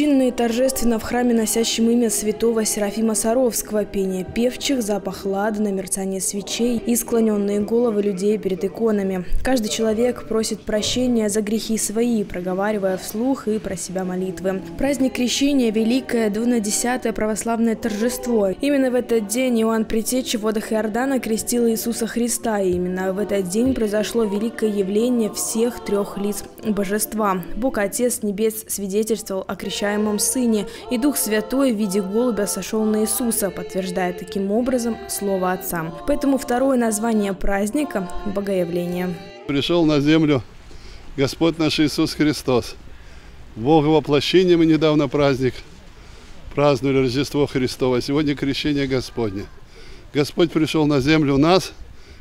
Чинно и торжественно в храме, носящем имя святого Серафима Саровского, пение певчих, запах ладана, мерцание свечей и склоненные головы людей перед иконами. Каждый человек просит прощения за грехи свои, проговаривая вслух и про себя молитвы. Праздник Крещения – великое двунадесятое православное торжество. Именно в этот день Иоанн Притечи в водах Иордана крестил Иисуса Христа, и именно в этот день произошло великое явление всех трех лиц божества. Бог Отец Небес свидетельствовал о крещаемом Сыне, и Дух Святой в виде голубя сошел на Иисуса, подтверждая таким образом Слово Отца. Поэтому второе название праздника – Богоявление. Пришел на землю Господь наш Иисус Христос. Бога воплощения мы недавно праздник праздновали Рождество Христово. Сегодня крещение Господне. Господь пришел на землю нас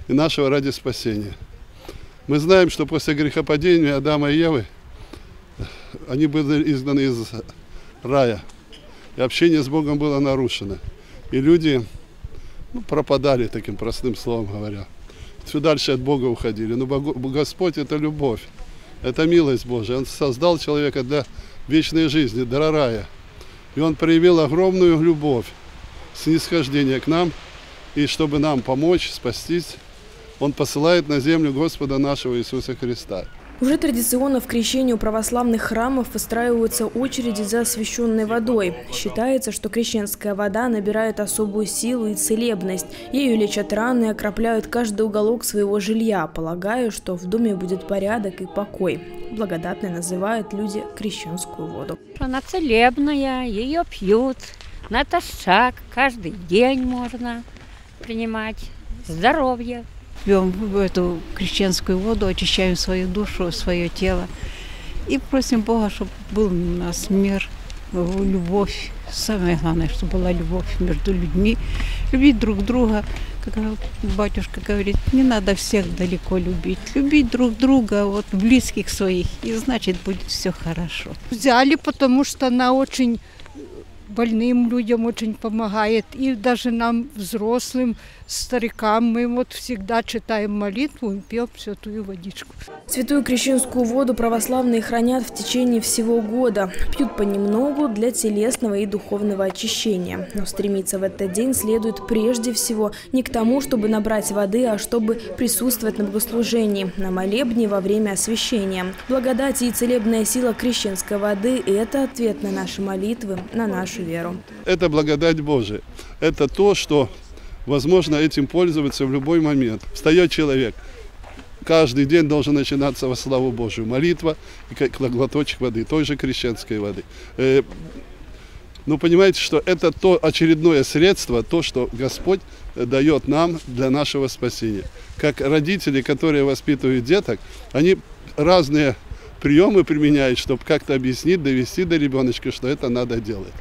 и нашего ради спасения. Мы знаем, что после грехопадения Адама и Евы они были изгнаны из рая. И общение с Богом было нарушено. И люди ну, пропадали, таким простым словом говоря. Все дальше от Бога уходили. Но Господь – это любовь, это милость Божия. Он создал человека для вечной жизни, для рая. И Он проявил огромную любовь, снисхождение к нам, и чтобы нам помочь, спастись, Он посылает на землю Господа нашего Иисуса Христа. Уже традиционно в крещении у православных храмов выстраиваются очереди за освященной водой. Считается, что крещенская вода набирает особую силу и целебность. Ею лечат раны и окропляют каждый уголок своего жилья, полагая, что в доме будет порядок и покой. Благодатной называют люди крещенскую воду. Она целебная, ее пьют натощак, каждый день можно принимать. Здоровье пьем эту крещенскую воду, очищаем свою душу, свое тело. И просим Бога, чтобы был у нас мир, любовь. Самое главное, чтобы была любовь между людьми, любить друг друга. Как батюшка говорит, не надо всех далеко любить. Любить друг друга, вот близких своих, и значит будет все хорошо. Взяли, потому что она очень больным людям очень помогает, и даже нам, взрослым, старикам, мы вот всегда читаем молитву и пьем святую водичку. Святую крещенскую воду православные хранят в течение всего года. Пьют понемногу для телесного и духовного очищения. Но стремиться в этот день следует прежде всего не к тому, чтобы набрать воды, а чтобы присутствовать на богослужении, на молебне во время освящения. Благодать и целебная сила крещенской воды – это ответ на наши молитвы, на нашу веру. Это благодать Божия. Это то, что возможно этим пользоваться в любой момент. Встает человек, каждый день должен начинаться во славу Божию. Молитва и глоточек воды, той же крещенской воды. Э, ну, понимаете, что это то очередное средство, то, что Господь дает нам для нашего спасения. Как родители, которые воспитывают деток, они разные приемы применяют, чтобы как-то объяснить, довести до ребеночка, что это надо делать.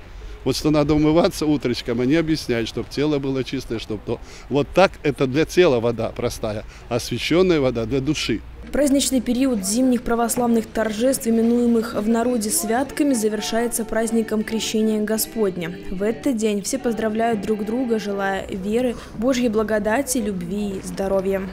Вот что надо умываться утречком, они объясняют, чтобы тело было чистое, чтобы то. Вот так это для тела вода простая, а освященная вода для души. Праздничный период зимних православных торжеств, именуемых в народе святками, завершается праздником Крещения Господня. В этот день все поздравляют друг друга, желая веры, Божьей благодати, любви и здоровья.